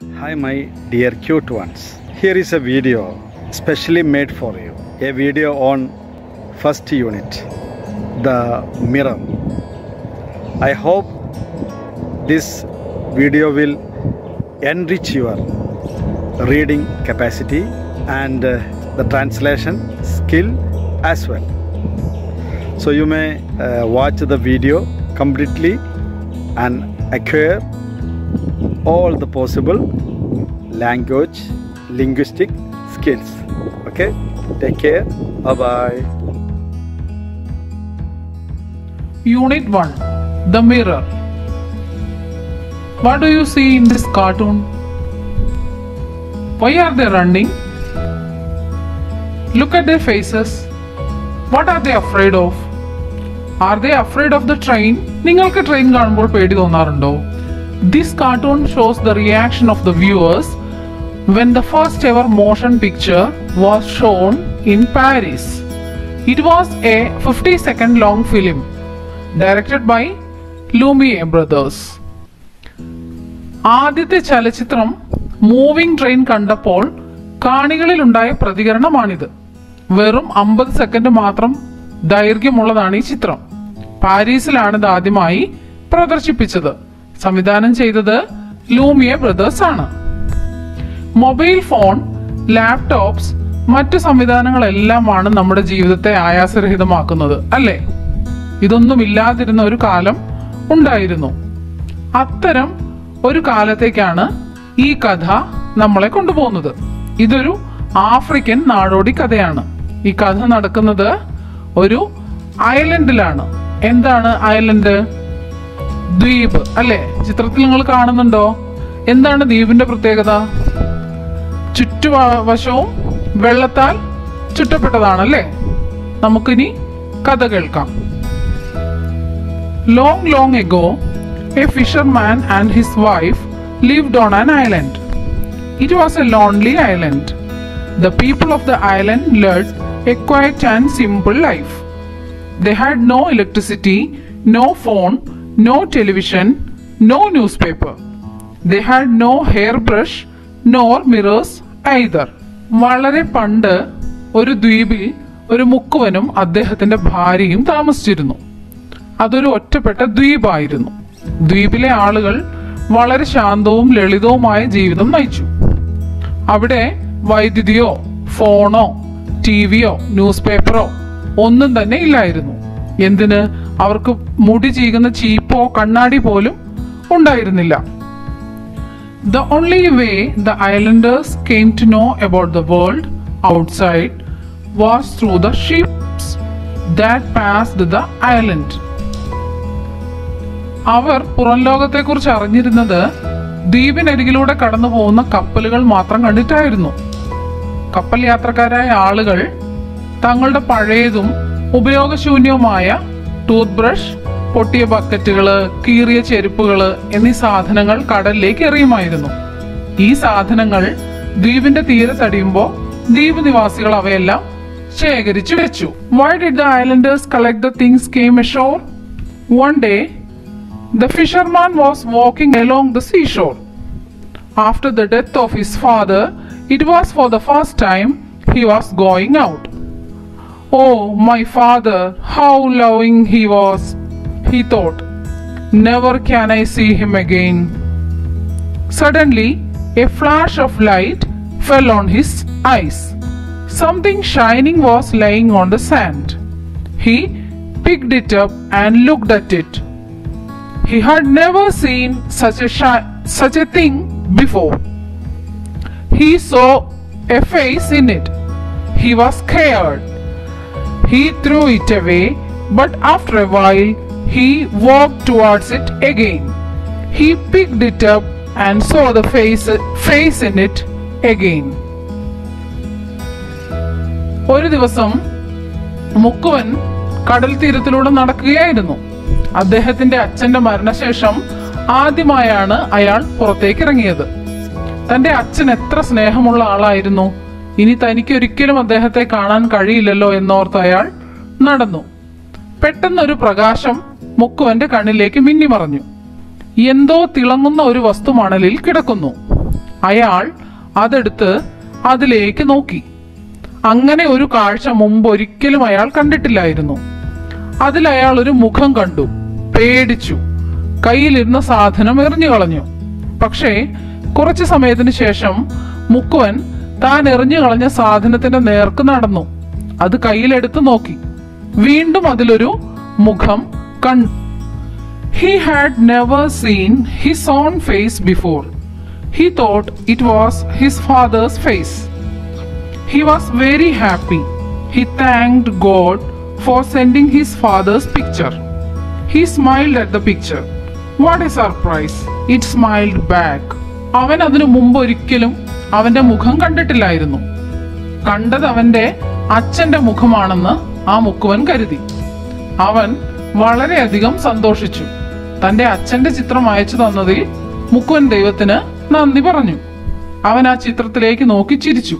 Hi, my dear cute ones. Here is a video specially made for you. A video on first unit, the mirror. I hope this video will enrich your reading capacity and uh, the translation skill as well. So you may uh, watch the video completely and acquire all the possible language linguistic skills okay take care bye bye Unit 1 The Mirror. What do you see in this cartoon? Why are they running? Look at their faces. What are they afraid of? Are they afraid of the train? നിങ്ങൾക്ക് train കാണുമ്പോൾ പേടി തോന്നാറുണ്ടോ This cartoon shows the reaction of the viewers when the first ever motion picture was shown in Paris it was a fifty second long film directed by Lumiere brothers ആദ്യത്തെ ചലച്ചിത്രം moving train കണ്ടപ്പോൾ കാണികളിലുണ്ടായ പ്രതികരണമാണിത്. വെറും അമ്പത് second മാത്രം ദൈർഘ്യമുള്ളതാണ് ഈ ചിത്രം. പാരീസിലാണ് ഇത് ആദ്യമായി പ്രദർശിപ്പിച്ചത്. സംവിധാനം ചെയ്തത് ലൂമിയ ബ്രദേഴ്സ് ആണ്. മൊബൈൽ ഫോൺ ലാപ്ടോപ്സ് മറ്റു സംവിധാനങ്ങളെല്ലാമാണ് നമ്മുടെ ജീവിതത്തെ ആയാസരഹിതമാക്കുന്നത് അല്ലേ? ഇതൊന്നും ഇല്ലാതിരുന്ന ഒരു കാലം ഉണ്ടായിരുന്നു. അത്തരം ഒരു കാലത്തേക്കാണ് ഈ കഥ നമ്മളെ കൊണ്ടുപോകുന്നത്. ഇതൊരു ആഫ്രിക്കൻ നാടോടി കഥയാണ്. ഈ കഥ നടക്കുന്നത് ഒരു അയലൻഡിലാണ് എന്താണ് ഐലൻഡ്? ദ്വീപ് അല്ലെ? ചിത്രത്തിൽ നിങ്ങൾ കാണുന്നുണ്ടോ? എന്താണ് ദ്വീപിന്റെ പ്രത്യേകത? ചുറ്റുവശവും വെള്ളത്താൽ ചുറ്റപ്പെട്ടതാണ് അല്ലേ? നമുക്കിനി കഥ കേൾക്കാം. Long long ago a fisherman and his wife lived on an island it was a lonely island the people of the island led a quiet and simple life they had no electricity no phone no television, no newspaper. They had no hairbrush nor mirrors either. വളരെ പണ്ട് ഒരു ദ്വീപിൽ ഒരു മുക്കുവനും അദ്ദേഹത്തിന്റെ ഭാര്യയും താമസിച്ചിരുന്നു. അതൊരു ഒറ്റപ്പെട്ട ദ്വീപായിരുന്നു. ദ്വീപിലെ ആളുകൾ വളരെ ശാന്തവും ലളിതവുമായ ജീവിതം നയിച്ചു. അവിടെ വൈദ്യുതിയോ ഫോണോ ടി വിയോ ന്യൂസ് പേപ്പറോ ഒന്നും തന്നെ ഇല്ലായിരുന്നു. എന്തിന്? അവർക്ക് മുടി ചീകുന്ന ചീപ്പോ കണ്ണാടി പോലും ഉണ്ടായിരുന്നില്ല. The only way the islanders came to know about the world outside was through the ships that passed the island അവർ പുറം ലോകത്തെക്കുറിച്ച് അറിഞ്ഞിരുന്നത് ദ്വീപിനരികിലൂടെ കടന്നു പോകുന്ന കപ്പലുകൾ മാത്രം കണ്ടിട്ടായിരുന്നു. കപ്പൽ യാത്രക്കാരായ ആളുകൾ തങ്ങളുടെ പഴയതും ഉപയോഗശൂന്യവുമായ ടൂത്ത് ബ്രഷ് പൊട്ടിയ ബക്കറ്റുകൾ കീറിയ ചെരുപ്പുകൾ എന്നീ സാധനങ്ങൾ കടലിലേക്ക് എറിയുമായിരുന്നു. ഈ സാധനങ്ങൾ ദ്വീപിന്റെ തീരത്തടിയുമ്പോൾ ദ്വീപ് നിവാസികൾ അവയെല്ലാം ശേഖരിച്ചു വെച്ചു. Why did the islanders collect the things came ashore one day the fisherman was walking along the sea shore after the death of his father it was for the first time he was going out. Oh, my father, how loving he was, he thought. Never can I see him again. Suddenly, a flash of light fell on his eyes. Something shining was lying on the sand. He picked it up and looked at it. He had never seen such a such a thing before. He saw a face in it. He was scared. He threw it away, but after a while he walked towards it again. He picked it up and saw the face face in it again. ഒരു ദിവസം മുക്കുവൻ കടൽ തീരത്തിലൂടെ നടക്കുകയായിരുന്നു അദ്ദേഹത്തിന്റെ അച്ഛന്റെ മരണശേഷം ആദ്യമായാണ് അയാൾ പുറത്തേക്ക് ഇറങ്ങിയത് തന്റെ അച്ഛൻ എത്ര സ്നേഹമുള്ള ആളായിരുന്നു ഇനി തനിക്ക് ഒരിക്കലും അദ്ദേഹത്തെ കാണാൻ കഴിയില്ലല്ലോ എന്നോർത്ത് അയാൾ നടന്നു. പെട്ടെന്നൊരു പ്രകാശം മുക്കുവന്റെ കണ്ണിലേക്ക് മിന്നിമറഞ്ഞു എന്തോ തിളങ്ങുന്ന ഒരു വസ്തു മണലിൽ കിടക്കുന്നു. അയാൾ അതെടുത്ത് അതിലേക്ക് നോക്കി. അങ്ങനെ ഒരു കാഴ്ച മുമ്പ് ഒരിക്കലും അയാൾ കണ്ടിട്ടില്ലായിരുന്നു. അതിൽ അയാൾ ഒരു മുഖം കണ്ടു. പേടിച്ചു. കയ്യിലിരുന്ന സാധനം എറിഞ്ഞു കളഞ്ഞു പക്ഷേ കുറച്ചു സമയത്തിന് ശേഷം മുക്കുവൻ താൻ എറിഞ്ഞു കളഞ്ഞ സാധനത്തിന്റെ നേർക്ക് നടന്നു. അത് കയ്യിലെടുത്ത് നോക്കി. വീണ്ടും അതിലൊരു മുഖം കണ്ടു. He had never seen his own face before he thought it was his father's face he was very happy he thanked God for sending his father's picture he smiled at the picture what a surprise it smiled back അവൻ അതിനു മുമ്പ് ഒരിക്കലും അവന്റെ മുഖം കണ്ടിട്ടില്ലായിരുന്നു. കണ്ടത് അവന്റെ അച്ഛന്റെ മുഖമാണെന്ന് ആ മുക്കുവൻ കരുതി. അവൻ വളരെയധികം സന്തോഷിച്ചു. തന്റെ അച്ഛന്റെ ചിത്രം അയച്ചു തന്നതിൽ മുക്കുവൻ ദൈവത്തിന് നന്ദി പറഞ്ഞു. അവൻ ആ ചിത്രത്തിലേക്ക് നോക്കി ചിരിച്ചു.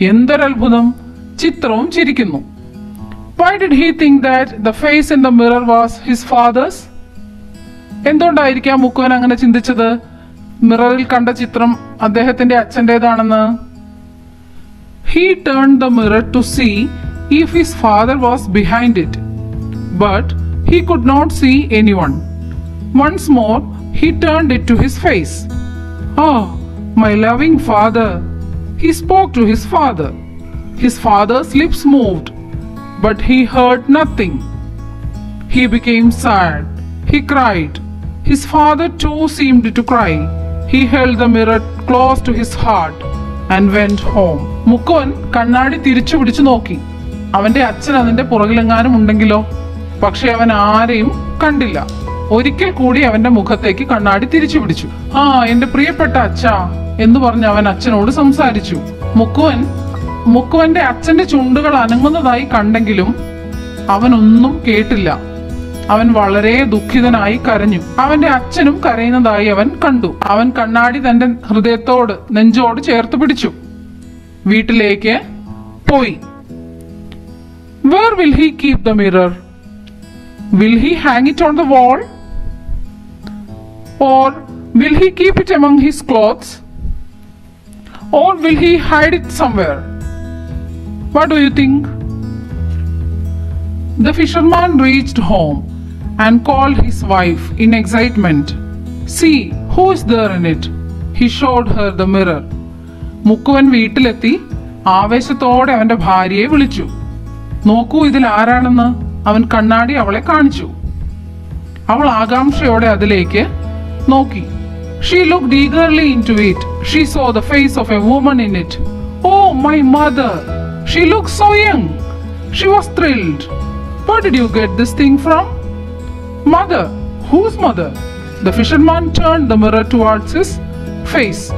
എന്തൊരത്ഭുതം! ചിത്രവും ചിരിക്കുന്നു. Why did he think that the face in the mirror was his father's എന്തുകൊണ്ടായിരിക്കാം മുക്കുവൻ അങ്ങനെ ചിന്തിച്ചത്? മിററിൽ കണ്ട ചിത്രം അദ്ദേഹത്തിന്റെ അച്ഛൻ്റെതാണെന്ന് He turned the mirror to see if his father was behind it, but he could not see anyone. Once more, he turned it to his face. Ah, my loving father! He spoke to his father. His father's lips moved, but he heard nothing. He became sad. He cried. His father too seemed to cry. He held the mirror close to his heart and went home മുക്കുവൻ കണ്ണാടി തിരിച്ചു പിടിച്ചു നോക്കി. അവന്റെ അച്ഛൻ അതിന്റെ പുറകിലെങ്ങാനും ഉണ്ടെങ്കിലോ? പക്ഷെ അവൻ ആരെയും കണ്ടില്ല. ഒരിക്കൽ കൂടി അവന്റെ മുഖത്തേക്ക് കണ്ണാടി തിരിച്ചു പിടിച്ചു. ആ എന്റെ പ്രിയപ്പെട്ട അച്ഛാ എന്ന് പറഞ്ഞ് അവൻ അച്ഛനോട് സംസാരിച്ചു. മുക്കുവൻ മുക്കുവന്റെ അച്ഛന്റെ ചുണ്ടുകൾ അനങ്ങുന്നതായി കണ്ടെങ്കിലും അവനൊന്നും കേട്ടില്ല. അവൻ വളരെ ദുഃഖിതനായി കരഞ്ഞു. അവന്റെ അച്ഛനും കരയുന്നതായി അവൻ കണ്ടു. അവൻ കണ്ണാടി തന്റെ ഹൃദയത്തോട് നെഞ്ചോട് ചേർത്ത് പിടിച്ചു. വീട്ടിലേക്ക് പോയി. Where will he keep the mirror will he hang it on the wall or will he keep it among his clothes or will he hide it somewhere what do you think The fisherman reached home. And called his wife in excitement. See, who is there in it? He showed her the mirror. മുക്കുവൻ വീട്ടിലെത്തി ആവേശത്തോടെ അവന്റെ ഭാര്യയെ വിളിച്ചു. നോക്കൂ ഇതിൽ ആരാണെന്ന്. അവൻ കണ്ണാടി അവളെ കാണിച്ചു. അവൾ ആകാംക്ഷയോടെ അതിലേക്ക് നോക്കി. She look ഡീഗർലി into it she saw the face of a woman in it oh my mother she look so young she was thrilled Where did you get this thing from? Mother. Whose mother? The fisherman turned the mirror towards his face.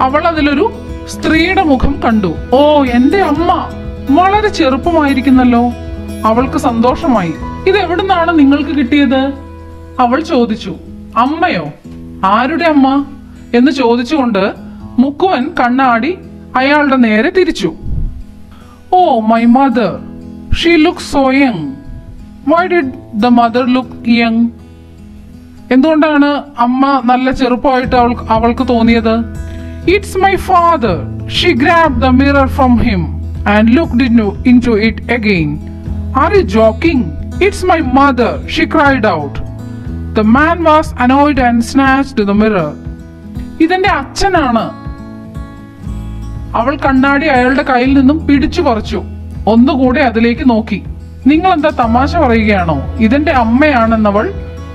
അവൾ അതിലൊരു സ്ത്രീയുടെ മുഖം കണ്ടു. ഓ എന്റെ അമ്മ. വളരെ ചെറുപ്പമായിരിക്കുന്നല്ലോ. അവൾക്ക് സന്തോഷമായി. ഇത് എവിടുന്നാണ് നിങ്ങൾക്ക് കിട്ടിയത്? അവൾ ചോദിച്ചു. അമ്മയോ? ആരുടെ അമ്മ? എന്ന് ചോദിച്ചുകൊണ്ട് മുക്കുവൻ കണ്ണാടി അയാളുടെ നേരെ തിരിച്ചു. ഓ my mother. She look so young. Why did the mother look young എന്തുകൊണ്ടാണ് അമ്മ നല്ല ചെറുപ്പമായിട്ട് അവൾ അവൾക്ക് തോന്നിയത്? It's my father she grab the mirror from him and look looked into it again are you joking it's my mother she cried out the man was annoyed and snatched the mirror ഇതെന്റെ അച്ഛനാണ്. അവൾ കണ്ണാടി അയാളുടെ കയ്യിൽ നിന്നും പിടിച്ചു പറിച്ചു. ഒന്നുകൂടെ അതിലേക്ക് നോക്കി. നിങ്ങൾ എന്താ തമാശ പറയുകയാണോ? ഇതെന്റെ അമ്മയാണെന്നവൾ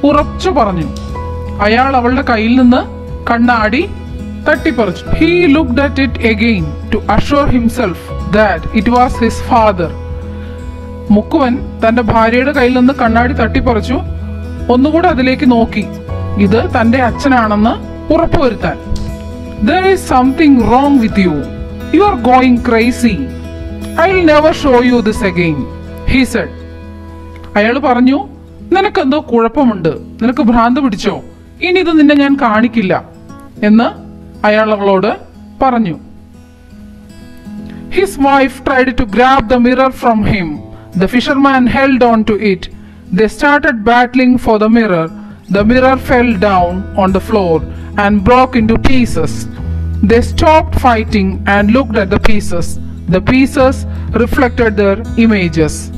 ഉറച്ചു പറഞ്ഞു. അയാൾ അവളുടെ കയ്യിൽ നിന്ന് കണ്ണാടി തട്ടിപ്പറിച്ചു. He look at it again to assure himself that it was his father മുക്കുവൻ തന്റെ ഭാര്യയുടെ കയ്യിൽ നിന്ന് കണ്ണാടി തട്ടിപ്പറിച്ചു. ഒന്നുകൂടെ അതിലേക്ക് നോക്കി. ഇത് തന്റെ അച്ഛനാണെന്ന് ഉറപ്പുവരുത്താൻ. There is something wrong with you you are going crazy I will never show you this again he said അയാൾ പറഞ്ഞു നിനക്കെന്തോ കുഴപ്പമുണ്ട് നിനക്ക് ഭ്രാന്ത് പിടിച്ചോ ഇനി ഇത് നിന്നെ ഞാൻ കാണിക്കില്ല എന്ന് അയാൾ അവളോട് പറഞ്ഞു His wife tried to grab the mirror from him. The fisherman held on to it. They started battling for the mirror. The mirror fell down on the floor and broke into pieces. They stopped fighting and looked at the pieces. The pieces reflected their images.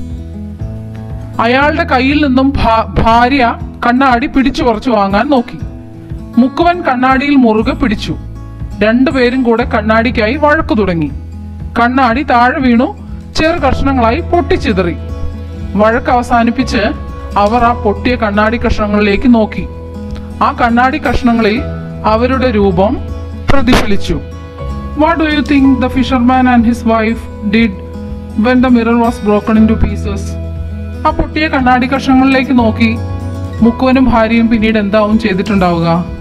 അയാളുടെ കയ്യിൽ നിന്നും ഭാര്യ കണ്ണാടി പിടിച്ചു കുറച്ച് വാങ്ങാൻ നോക്കി. മുക്കുവൻ കണ്ണാടിയിൽ മുറുകെ പിടിച്ചു. രണ്ടുപേരും കൂടെ കണ്ണാടിക്കായി വഴക്കു തുടങ്ങി. കണ്ണാടി താഴെ വീണു ചെറു കഷ്ണങ്ങളായി പൊട്ടിച്ചിതറി. വഴക്ക് അവസാനിപ്പിച്ച് അവർ ആ പൊട്ടിയ കണ്ണാടി കഷ്ണങ്ങളിലേക്ക് നോക്കി. ആ കണ്ണാടി കഷ്ണങ്ങളിൽ അവരുടെ രൂപം പ്രതിഫലിച്ചു. What do you think the fisherman and his wife did when the mirror was broken into pieces ആ കണ്ണാടി കഷ്ണങ്ങളിലേക്ക് നോക്കി. മുക്കുവനും ഭാര്യയും പിന്നീട് എന്താവും ചെയ്തിട്ടുണ്ടാവുക?